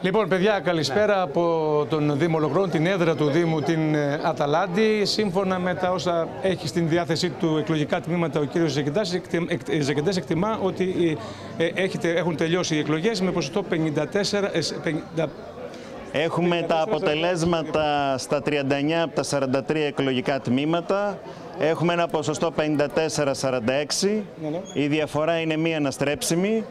Λοιπόν, παιδιά, καλησπέρα από τον Δήμο Λογρών, την έδρα του Δήμου, την ε, Αταλάντη. Σύμφωνα με τα όσα έχει στην διάθεσή του εκλογικά τμήματα ο κύριος Ζεκεντάς, εκτι- εκ- ε, Ζεκεντές εκτιμά ότι ε, ε, έχετε- έχουν τελειώσει οι εκλογές με ποσοστό 54, ε, σε- 50 Έχουμε τα αποτελέσματα στα 39 από τα 43 εκλογικά τμήματα. Έχουμε ένα ποσοστό 54-46. Η διαφορά είναι μία αναστρέψιμη.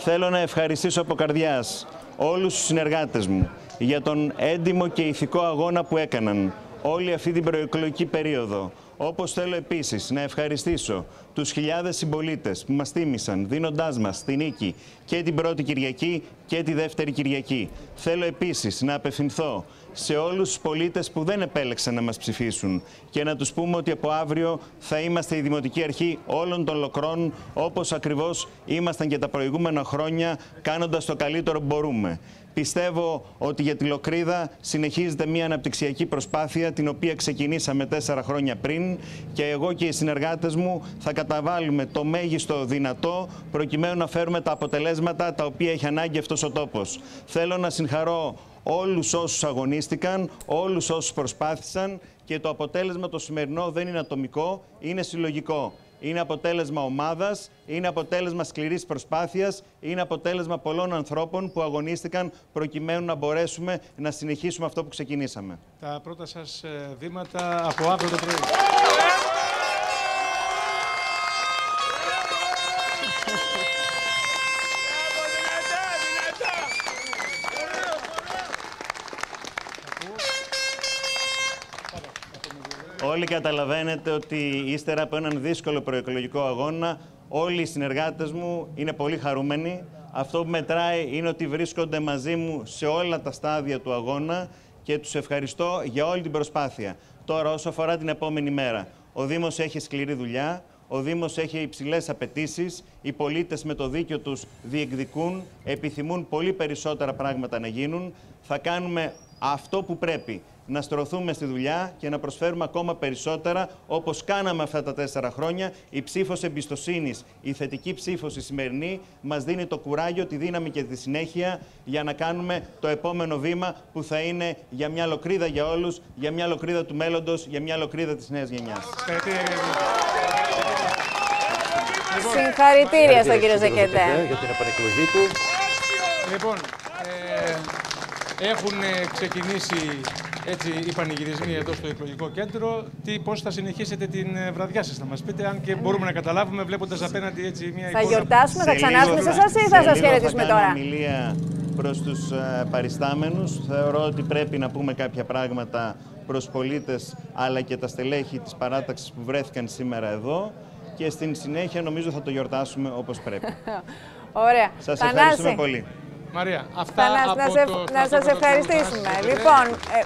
Θέλω να ευχαριστήσω από καρδιάς όλους τους συνεργάτες μου για τον έντιμο και ηθικό αγώνα που έκαναν όλη αυτή την προεκλογική περίοδο. Όπως θέλω επίσης να ευχαριστήσω τους χιλιάδες συμπολίτες που μας τίμησαν δίνοντάς μας τη νίκη και την πρώτη Κυριακή και τη δεύτερη Κυριακή. Θέλω επίσης να απευθυνθώ σε όλους τους πολίτες που δεν επέλεξαν να μας ψηφίσουν και να τους πούμε ότι από αύριο θα είμαστε η Δημοτική Αρχή όλων των Λοκρών όπως ακριβώς ήμασταν και τα προηγούμενα χρόνια κάνοντας το καλύτερο που μπορούμε. Πιστεύω ότι για τη Λοκρίδα συνεχίζεται μια αναπτυξιακή προσπάθεια την οποία ξεκινήσαμε τέσσερα χρόνια πριν και εγώ και οι συνεργάτες μου θα καταβάλουμε το μέγιστο δυνατό προκειμένου να φέρουμε τα αποτελέσματα τα οποία έχει ανάγκη αυτός ο τόπος. Θέλω να συγχαρώ όλους όσους αγωνίστηκαν, όλους όσους προσπάθησαν και το αποτέλεσμα το σημερινό δεν είναι ατομικό, είναι συλλογικό. Είναι αποτέλεσμα ομάδας, είναι αποτέλεσμα σκληρής προσπάθειας, είναι αποτέλεσμα πολλών ανθρώπων που αγωνίστηκαν προκειμένου να μπορέσουμε να συνεχίσουμε αυτό που ξεκινήσαμε. τα πρώτα σας ε, βήματα από αύριο το πρωί. Όλοι καταλαβαίνετε ότι ύστερα από έναν δύσκολο προεκλογικό αγώνα, όλοι οι συνεργάτες μου είναι πολύ χαρούμενοι. Αυτό που μετράει είναι ότι βρίσκονται μαζί μου σε όλα τα στάδια του αγώνα και τους ευχαριστώ για όλη την προσπάθεια. Τώρα, όσο αφορά την επόμενη μέρα, ο Δήμος έχει σκληρή δουλειά, ο Δήμος έχει υψηλές απαιτήσεις. Οι πολίτες με το δίκιο τους διεκδικούν, επιθυμούν πολύ περισσότερα πράγματα να γίνουν. Θα κάνουμε αυτό που πρέπει. Να στρωθούμε στη δουλειά και να προσφέρουμε ακόμα περισσότερα όπως κάναμε αυτά τα τέσσερα χρόνια. Η ψήφος εμπιστοσύνης, η θετική ψήφος η σημερινή μας δίνει το κουράγιο, τη δύναμη και τη συνέχεια για να κάνουμε το επόμενο βήμα που θα είναι για μια λοκρίδα για όλους, για μια λοκρίδα του μέλλοντος, για μια λοκρίδα της νέας γενιάς. Συγχαρητήρια, κύριε Δήμο. Συγχαρητήρια στον κύριο Ζεκεντέ. για την επανεκλογή του. Λοιπόν, ε, έχουν ε, ξεκινήσει έτσι, οι πανηγυρισμοί εδώ στο εκλογικό κέντρο. Τι, πώς θα συνεχίσετε την ε, βραδιά σας, θα μας πείτε, αν και μπορούμε να καταλάβουμε βλέποντας απέναντι έτσι μια Θα εικόνα. γιορτάσουμε, θα Σε ξανάρθουμε σε λίγο εσάς ή θα σε σας λίγο χαιρετήσουμε θα κάνω τώρα; ομιλία προς τους ε, παριστάμενους. Θεωρώ ότι πρέπει να πούμε κάποια πράγματα προς πολίτες αλλά και τα στελέχη της παράταξης που βρέθηκαν σήμερα εδώ και στην συνέχεια νομίζω θα το γιορτάσουμε όπως πρέπει. Ωραία. Σας Θανάση, ευχαριστούμε πολύ. Μαρία, αυτά Θανάση, από να, σε, το να σας στρατόπεδο του ευχαριστήσουμε. Τάσου. Λοιπόν, ε,